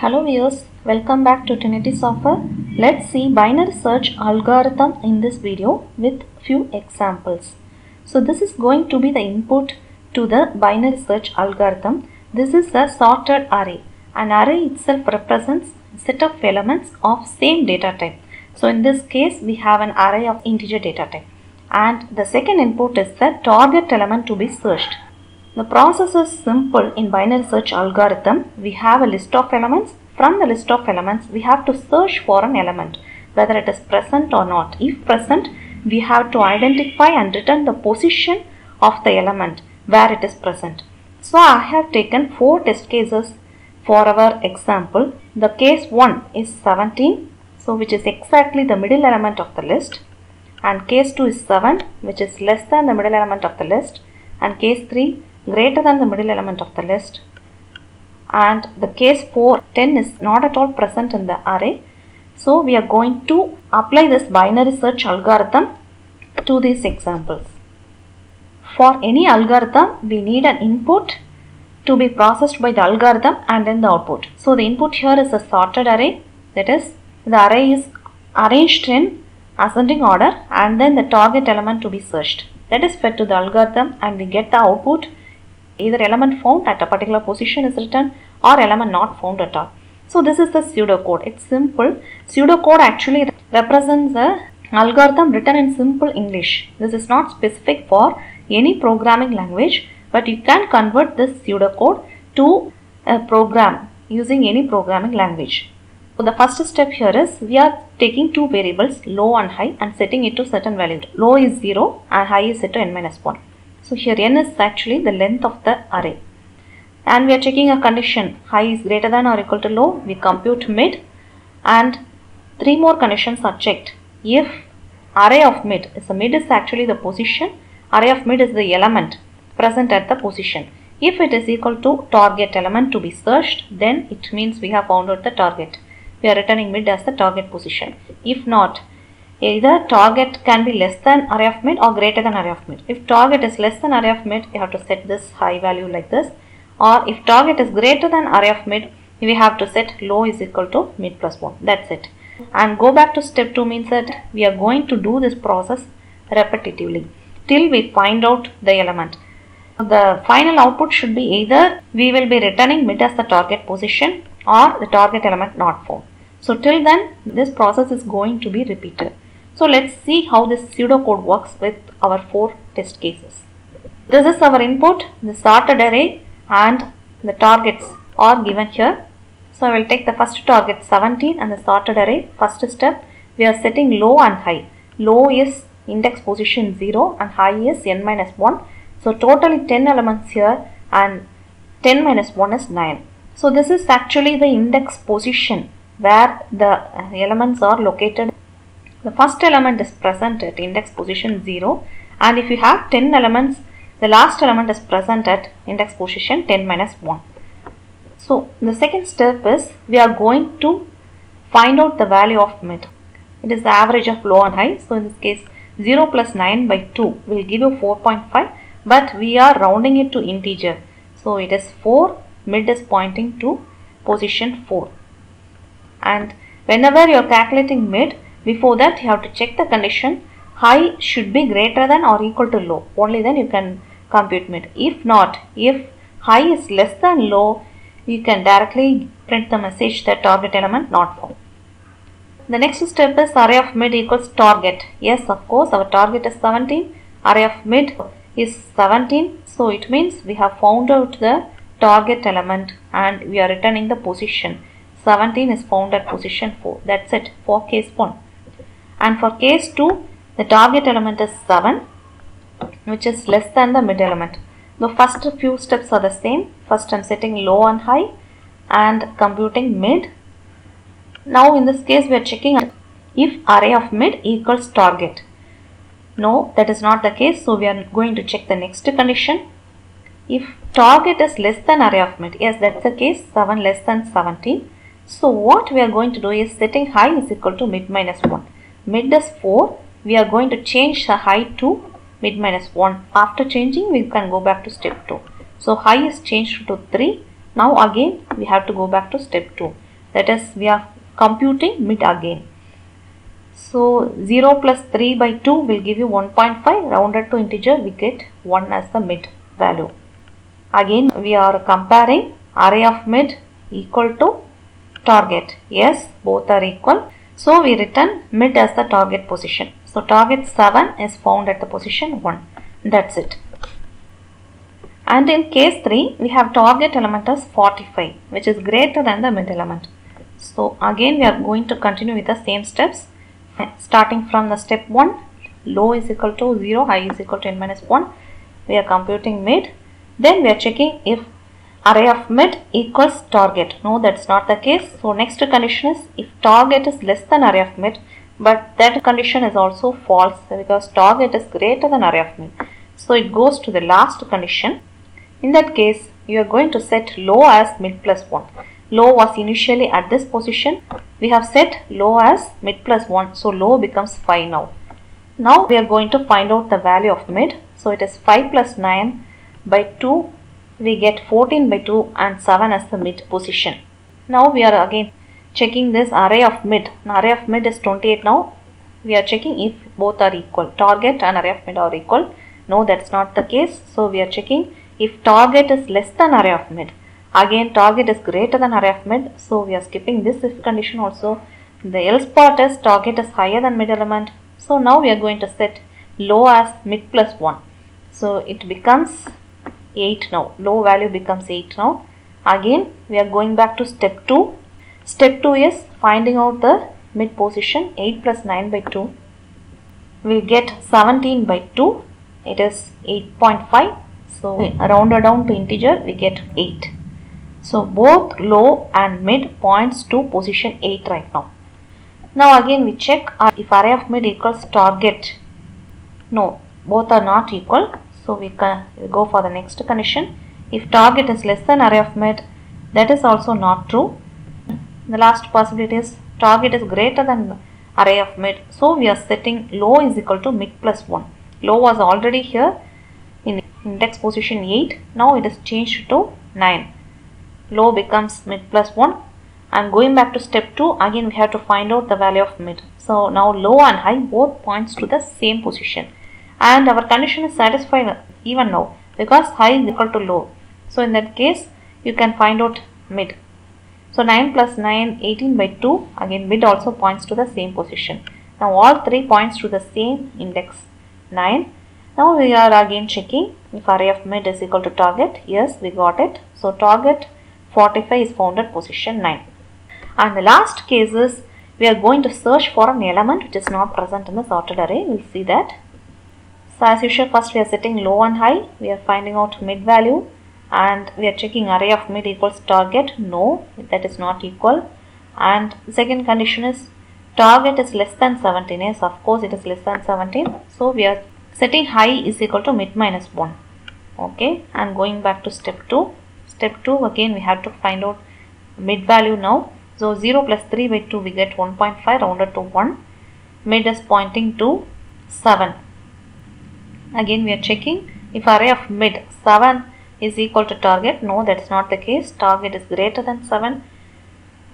Hello viewers, welcome back to Trinity Software. Let's see binary search algorithm in this video with few examples. So this is going to be the input to the binary search algorithm. This is a sorted array. An array itself represents set of elements of same data type. So in this case we have an array of integer data type. And the second input is the target element to be searched. The process is simple in binary search algorithm. We have a list of elements. From the list of elements, we have to search for an element, whether it is present or not. If present, we have to identify and return the position of the element where it is present. So I have taken four test cases for our example. The case 1 is 17, so which is exactly the middle element of the list. And case 2 is 7, which is less than the middle element of the list. And case 3 greater than the middle element of the list. And the case 4 10 is not at all present in the array. So we are going to apply this binary search algorithm to these examples. For any algorithm we need an input to be processed by the algorithm and then the output. So the input here is a sorted array. That is the array is arranged in ascending order and then the target element to be searched. That is fed to the algorithm and we get the output either element found at a particular position is written or element not found at all. So this is the pseudocode. It's simple. Pseudocode actually represents a algorithm written in simple English. This is not specific for any programming language but you can convert this pseudocode to a program using any programming language. So the first step here is we are taking two variables low and high and setting it to certain value. Low is 0 and high is set to n minus 1. So here n is actually the length of the array. And we are checking a condition high is greater than or equal to low. We compute mid and three more conditions are checked. If array of mid is the mid is actually the position, array of mid is the element present at the position. If it is equal to target element to be searched, then it means we have found out the target. We are returning mid as the target position. If not, either target can be less than array of mid or greater than array of mid. If target is less than array of mid, you have to set this high value like this. Or if target is greater than array of mid, we have to set low is equal to mid plus 1. That's it. And go back to step 2 means that we are going to do this process repetitively till we find out the element. The final output should be either we will be returning mid as the target position or the target element not found. So till then this process is going to be repeated. So let's see how this pseudocode works with our four test cases. This is our input, the sorted array and the targets are given here. So I will take the first target 17 and the sorted array. First step we are setting low and high. Low is index position 0 and high is n minus 1. So totally 10 elements here and 10 minus 1 is 9. So this is actually the index position where the elements are located. The first element is present at index position 0 and if you have 10 elements the last element is present at index position 10 minus 1. So the second step is we are going to find out the value of mid. It is the average of low and high. So in this case 0 plus 9 by 2 will give you 4.5 but we are rounding it to integer. So it is 4 mid is pointing to position 4 and whenever you are calculating mid before that you have to check the condition. High should be greater than or equal to low. Only then you can compute mid if not if high is less than low you can directly print the message that target element not found. The next step is array of mid equals target. Yes of course our target is 17 array of mid is 17 so it means we have found out the target element and we are returning the position. 17 is found at position 4. That's it. For case 1. And for case 2, the target element is 7, which is less than the mid element. The first few steps are the same. First, I'm setting low and high and computing mid. Now, in this case, we are checking if array of mid equals target. No, that is not the case. So, we are going to check the next condition. If target is less than array of mid, yes, that's the case, 7 less than 17 so what we are going to do is setting high is equal to mid minus 1. Mid is 4. We are going to change the high to mid minus 1. After changing we can go back to step 2. So high is changed to 3. Now again we have to go back to step 2. that is we are computing mid again so 0 plus 3 by 2 will give you 1.5 rounded to integer we get 1 as the mid value again we are comparing array of mid equal to target yes both are equal so we return mid as the target position. So target 7 is found at the position 1 that's it. And in case 3 we have target element as 45 which is greater than the mid element. So again we are going to continue with the same steps. Starting from the step 1 low is equal to 0 high is equal to n minus 1 we are computing mid. Then we are checking if array of mid equals target. No that's not the case. So next condition is if target is less than array of mid but that condition is also false because target is greater than array of mid so it goes to the last condition. In that case you are going to set low as mid plus 1 low was initially at this position. We have set low as mid plus 1 so low becomes 5 now. Now we are going to find out the value of mid so it is 5 plus 9 by 2 we get 14 by 2 and 7 as the mid position. Now we are again checking this array of mid. Array of mid is 28 now. We are checking if both are equal. Target and array of mid are equal. No that's not the case. So we are checking if target is less than array of mid. Again target is greater than array of mid. So we are skipping this if condition also. The else part is target is higher than mid element. So now we are going to set low as mid plus 1 so it becomes 8 now. Low value becomes 8 now. Again we are going back to step 2 step 2 is finding out the mid position 8 plus 9 by 2 we get 17 by 2 it is 8.5 so hmm. rounded down to integer we get 8 so both low and mid points to position 8 right now. Now again we check uh, if array of mid equals target. No, both are not equal. So we can go for the next condition. If target is less than array of mid, that is also not true. The last possibility is target is greater than array of mid. So we are setting low is equal to mid plus 1. Low was already here in index position 8. Now it is changed to 9 low becomes mid plus 1 I am going back to step 2 again we have to find out the value of mid so now low and high both points to the same position and our condition is satisfied even now because high is equal to low. So in that case you can find out mid. So 9 plus 9 18 by 2 again mid also points to the same position. Now all three points to the same index 9 now we are again checking if array of mid is equal to target. Yes we got it. So target 45 is found at position 9. And the last case is we are going to search for an element which is not present in the sorted array. We will see that. So as usual first we are setting low and high. We are finding out mid value and we are checking array of mid equals target. No, that is not equal. And second condition is target is less than 17. Yes, of course it is less than 17. So we are setting high is equal to mid minus 1. Okay, and going back to step 2 step 2 again we have to find out mid value now so 0 plus 3 by 2 we get 1.5 rounded to 1 mid is pointing to 7 again we are checking if array of mid 7 is equal to target no that's not the case target is greater than 7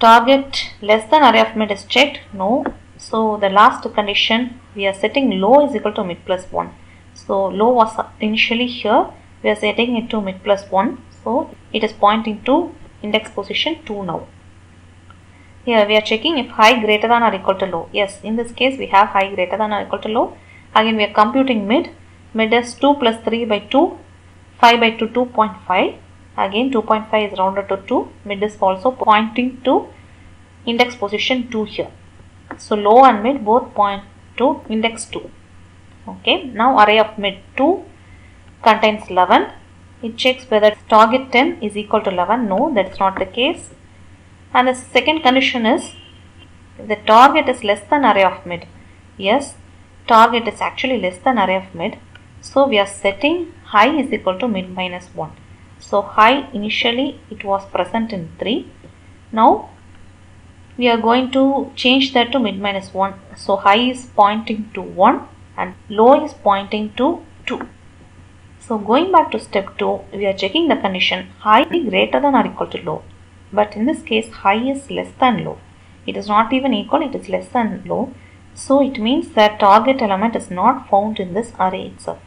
target less than array of mid is checked no so the last condition we are setting low is equal to mid plus 1 so low was initially here we are setting it to mid plus 1 so it is pointing to index position 2 now. Here we are checking if high greater than or equal to low. Yes, in this case we have high greater than or equal to low. Again we are computing mid. Mid is 2 plus 3 by 2. 5 by 2 2.5. Again 2.5 is rounded to 2. Mid is also pointing to index position 2 here. So low and mid both point to index 2. Okay. Now array of mid 2 contains 11 it checks whether target 10 is equal to 11 no that's not the case and the second condition is the target is less than array of mid yes target is actually less than array of mid so we are setting high is equal to mid minus 1 so high initially it was present in 3 now we are going to change that to mid minus 1 so high is pointing to 1 and low is pointing to 2 so going back to step 2, we are checking the condition high greater than or equal to low. but in this case high is less than low. It is not even equal, it is less than low. So it means that target element is not found in this array itself.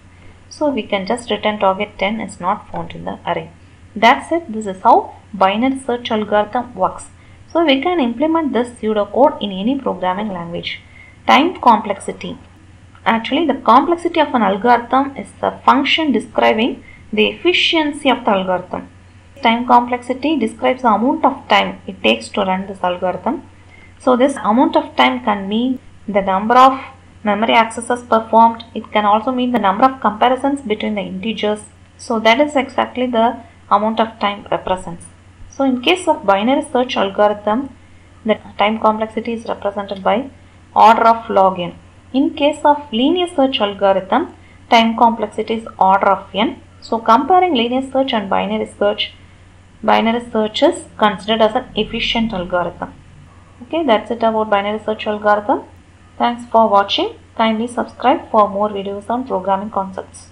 So we can just return target 10 is not found in the array. That's it. This is how binary search algorithm works. So we can implement this pseudocode in any programming language. Time complexity. Actually the complexity of an algorithm is the function describing the efficiency of the algorithm. Time complexity describes the amount of time it takes to run this algorithm. So this amount of time can mean the number of memory accesses performed. It can also mean the number of comparisons between the integers. So that is exactly the amount of time represents. So in case of binary search algorithm, the time complexity is represented by order of log n. In case of linear search algorithm, time complexity is order of n. So comparing linear search and binary search, binary search is considered as an efficient algorithm. Okay, that's it about binary search algorithm. Thanks for watching. Kindly subscribe for more videos on programming concepts.